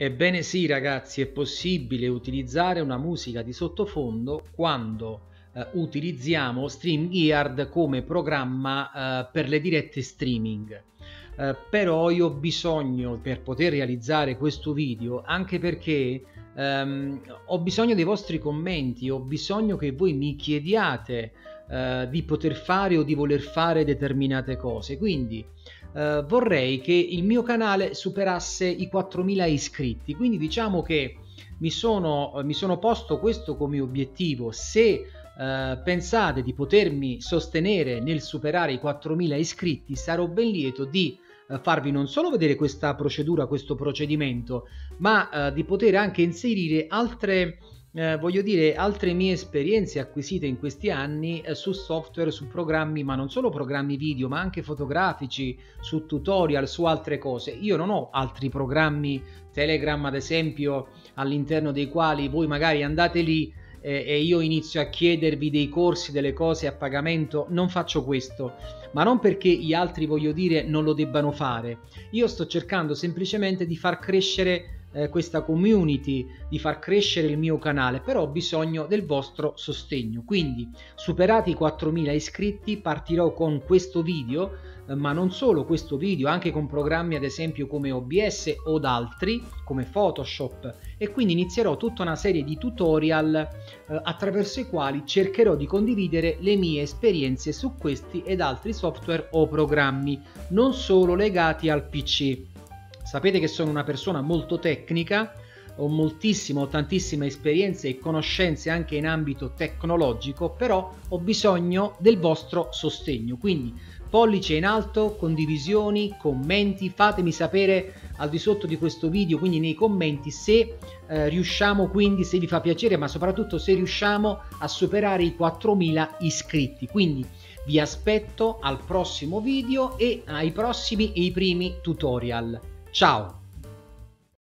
Ebbene sì ragazzi, è possibile utilizzare una musica di sottofondo quando eh, utilizziamo StreamYard come programma eh, per le dirette streaming. Eh, però io ho bisogno per poter realizzare questo video anche perché ehm, ho bisogno dei vostri commenti, ho bisogno che voi mi chiediate eh, di poter fare o di voler fare determinate cose. Quindi eh, vorrei che il mio canale superasse i 4000 iscritti. Quindi diciamo che mi sono, mi sono posto questo come obiettivo. Se Uh, pensate di potermi sostenere nel superare i 4000 iscritti sarò ben lieto di farvi non solo vedere questa procedura questo procedimento ma uh, di poter anche inserire altre eh, voglio dire altre mie esperienze acquisite in questi anni eh, su software, su programmi, ma non solo programmi video, ma anche fotografici, su tutorial, su altre cose. Io non ho altri programmi, Telegram ad esempio, all'interno dei quali voi magari andate lì eh, e io inizio a chiedervi dei corsi, delle cose a pagamento, non faccio questo, ma non perché gli altri, voglio dire, non lo debbano fare. Io sto cercando semplicemente di far crescere eh, questa community, di far crescere il mio canale, però ho bisogno del vostro sostegno. Quindi, superati i 4000 iscritti, partirò con questo video, eh, ma non solo questo video, anche con programmi ad esempio come OBS o altri, come Photoshop, e quindi inizierò tutta una serie di tutorial eh, attraverso i quali cercherò di condividere le mie esperienze su questi ed altri software o programmi, non solo legati al PC. Sapete che sono una persona molto tecnica, ho moltissima, ho tantissime esperienze e conoscenze anche in ambito tecnologico, però ho bisogno del vostro sostegno. Quindi pollice in alto, condivisioni, commenti, fatemi sapere al di sotto di questo video, quindi nei commenti, se eh, riusciamo quindi, se vi fa piacere, ma soprattutto se riusciamo a superare i 4000 iscritti. Quindi vi aspetto al prossimo video e ai prossimi e i primi tutorial. Ciao!